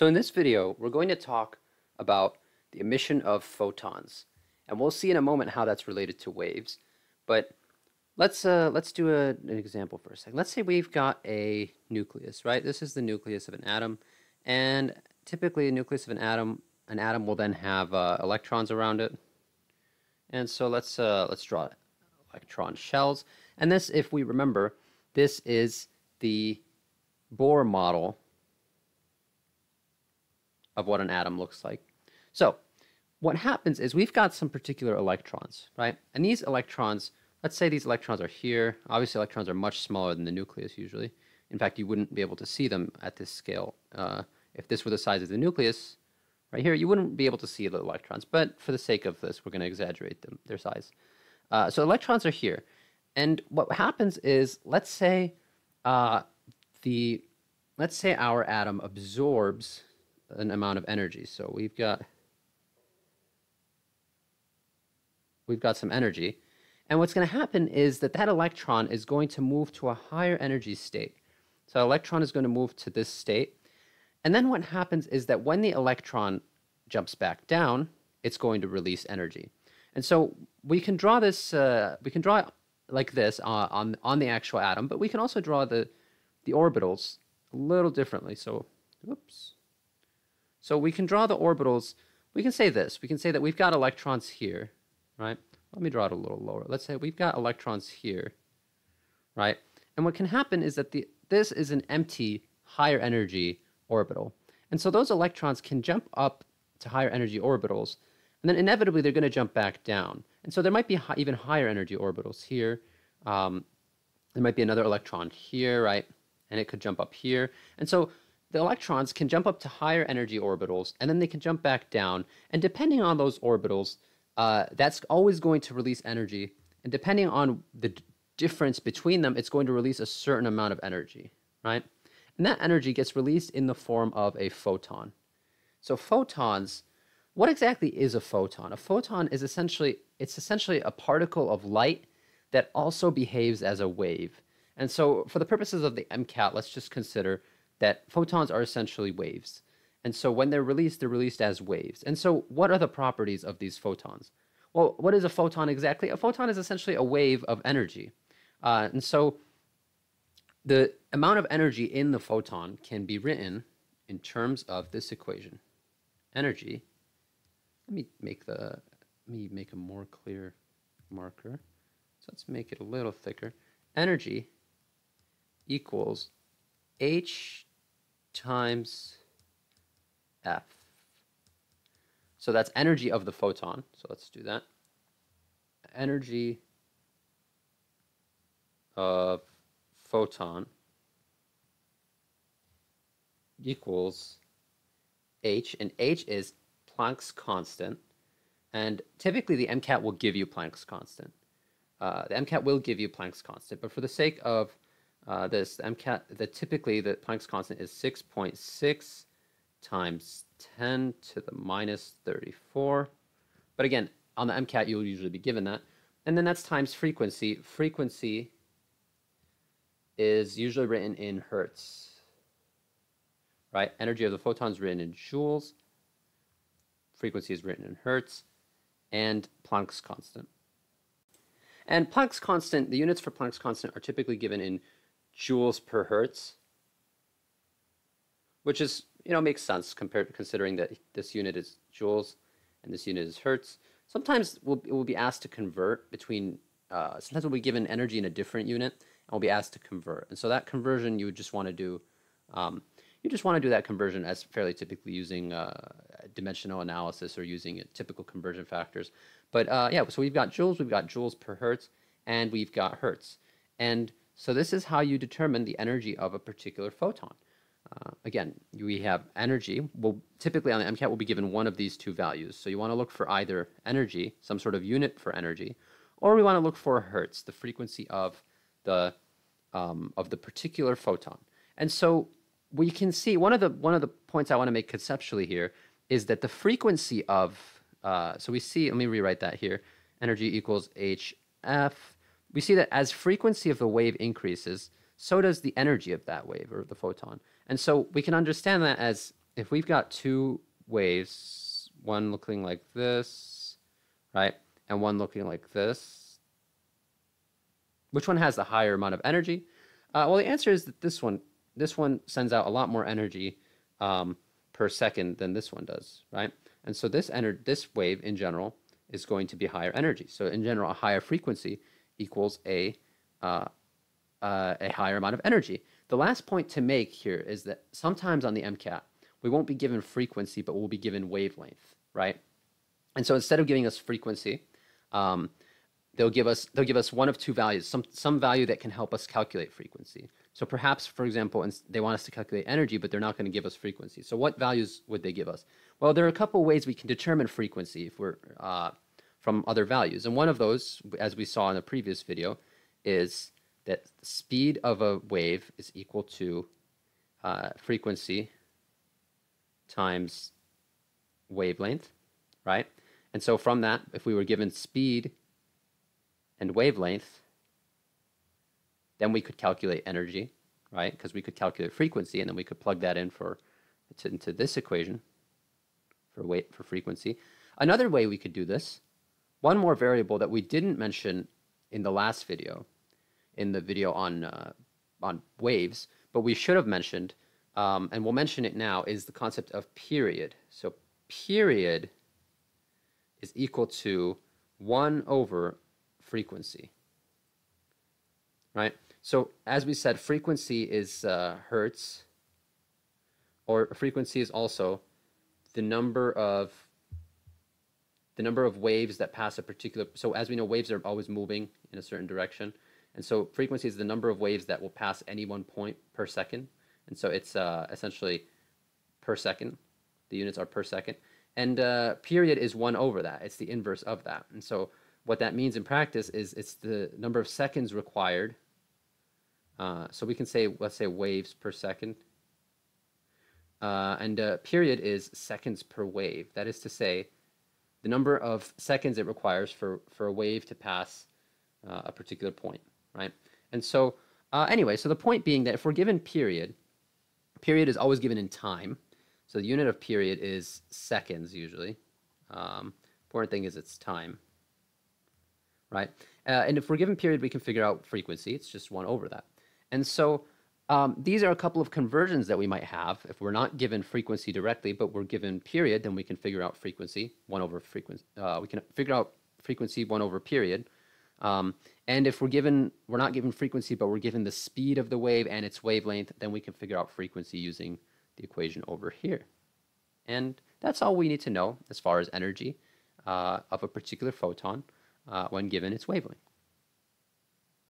So in this video, we're going to talk about the emission of photons. And we'll see in a moment how that's related to waves. But let's, uh, let's do a, an example for a second. Let's say we've got a nucleus, right? This is the nucleus of an atom. And typically a nucleus of an atom, an atom will then have uh, electrons around it. And so let's, uh, let's draw electron shells. And this, if we remember, this is the Bohr model of what an atom looks like. So what happens is we've got some particular electrons, right? And these electrons, let's say these electrons are here. Obviously, electrons are much smaller than the nucleus usually. In fact, you wouldn't be able to see them at this scale. Uh, if this were the size of the nucleus, right here, you wouldn't be able to see the electrons. But for the sake of this, we're going to exaggerate them, their size. Uh, so electrons are here. And what happens is, let's say uh, the, let's say our atom absorbs an amount of energy. So we've got we've got some energy. And what's going to happen is that that electron is going to move to a higher energy state. So electron is going to move to this state. And then what happens is that when the electron jumps back down, it's going to release energy. And so we can draw this, uh, we can draw like this uh, on, on the actual atom, but we can also draw the, the orbitals a little differently. So, oops. So we can draw the orbitals. We can say this. We can say that we've got electrons here, right? Let me draw it a little lower. Let's say we've got electrons here, right? And what can happen is that the this is an empty higher energy orbital. And so those electrons can jump up to higher energy orbitals, and then inevitably they're going to jump back down. And so there might be high, even higher energy orbitals here. Um, there might be another electron here, right? And it could jump up here. And so the electrons can jump up to higher energy orbitals and then they can jump back down. And depending on those orbitals, uh, that's always going to release energy. And depending on the difference between them, it's going to release a certain amount of energy, right? And that energy gets released in the form of a photon. So photons, what exactly is a photon? A photon is essentially, it's essentially a particle of light that also behaves as a wave. And so for the purposes of the MCAT, let's just consider that photons are essentially waves. And so when they're released, they're released as waves. And so what are the properties of these photons? Well, what is a photon exactly? A photon is essentially a wave of energy. Uh, and so the amount of energy in the photon can be written in terms of this equation. Energy, let me make the, let me make a more clear marker. So let's make it a little thicker. Energy equals h times F. So that's energy of the photon. So let's do that. Energy of photon equals h, and h is Planck's constant. And typically the MCAT will give you Planck's constant. Uh, the MCAT will give you Planck's constant, but for the sake of uh, this MCAT, the typically the Planck's constant is 6.6 times 10 to the minus 34. But again, on the MCAT, you'll usually be given that. And then that's times frequency. Frequency is usually written in hertz, right? Energy of the photons written in joules. Frequency is written in hertz. And Planck's constant. And Planck's constant, the units for Planck's constant are typically given in joules per hertz, which is, you know, makes sense compared to considering that this unit is joules and this unit is hertz. Sometimes we'll, we'll be asked to convert between, uh, sometimes we'll be given energy in a different unit and we'll be asked to convert. And so that conversion you would just want to do, um, you just want to do that conversion as fairly typically using uh, dimensional analysis or using typical conversion factors. But uh, yeah, so we've got joules, we've got joules per hertz, and we've got hertz. And so this is how you determine the energy of a particular photon. Uh, again, we have energy. Well, typically on the MCAT, we'll be given one of these two values. So you want to look for either energy, some sort of unit for energy, or we want to look for hertz, the frequency of the um, of the particular photon. And so we can see one of the one of the points I want to make conceptually here is that the frequency of uh, so we see. Let me rewrite that here. Energy equals hf we see that as frequency of the wave increases, so does the energy of that wave or the photon. And so we can understand that as if we've got two waves, one looking like this, right, and one looking like this, which one has the higher amount of energy? Uh, well, the answer is that this one, this one sends out a lot more energy um, per second than this one does, right? And so this ener- this wave in general is going to be higher energy. So in general, a higher frequency equals a uh, uh, a higher amount of energy. The last point to make here is that sometimes on the MCAT, we won't be given frequency, but we'll be given wavelength, right? And so instead of giving us frequency, um, they'll give us they'll give us one of two values, some some value that can help us calculate frequency. So perhaps, for example, they want us to calculate energy, but they're not going to give us frequency. So what values would they give us? Well, there are a couple ways we can determine frequency if we're uh, from other values, and one of those, as we saw in the previous video, is that the speed of a wave is equal to uh, frequency times wavelength, right? And so from that, if we were given speed and wavelength, then we could calculate energy, right? Because we could calculate frequency, and then we could plug that in for into this equation for weight for frequency. Another way we could do this, one more variable that we didn't mention in the last video, in the video on uh, on waves, but we should have mentioned, um, and we'll mention it now, is the concept of period. So period is equal to 1 over frequency, right? So as we said, frequency is uh, hertz, or frequency is also the number of the number of waves that pass a particular. So as we know, waves are always moving in a certain direction, and so frequency is the number of waves that will pass any one point per second, and so it's uh, essentially per second. The units are per second, and uh, period is one over that. It's the inverse of that, and so what that means in practice is it's the number of seconds required uh, so we can say, let's say waves per second. Uh, and uh, period is seconds per wave. That is to say, the number of seconds it requires for, for a wave to pass uh, a particular point, right? And so, uh, anyway, so the point being that if we're given period, period is always given in time. So the unit of period is seconds usually. Um, important thing is it's time, right? Uh, and if we're given period, we can figure out frequency. It's just one over that. And so um, these are a couple of conversions that we might have. If we're not given frequency directly, but we're given period, then we can figure out frequency, 1 over frequency. Uh, we can figure out frequency 1 over period. Um, and if we're given, we're not given frequency, but we're given the speed of the wave and its wavelength, then we can figure out frequency using the equation over here. And that's all we need to know as far as energy uh, of a particular photon uh, when given its wavelength.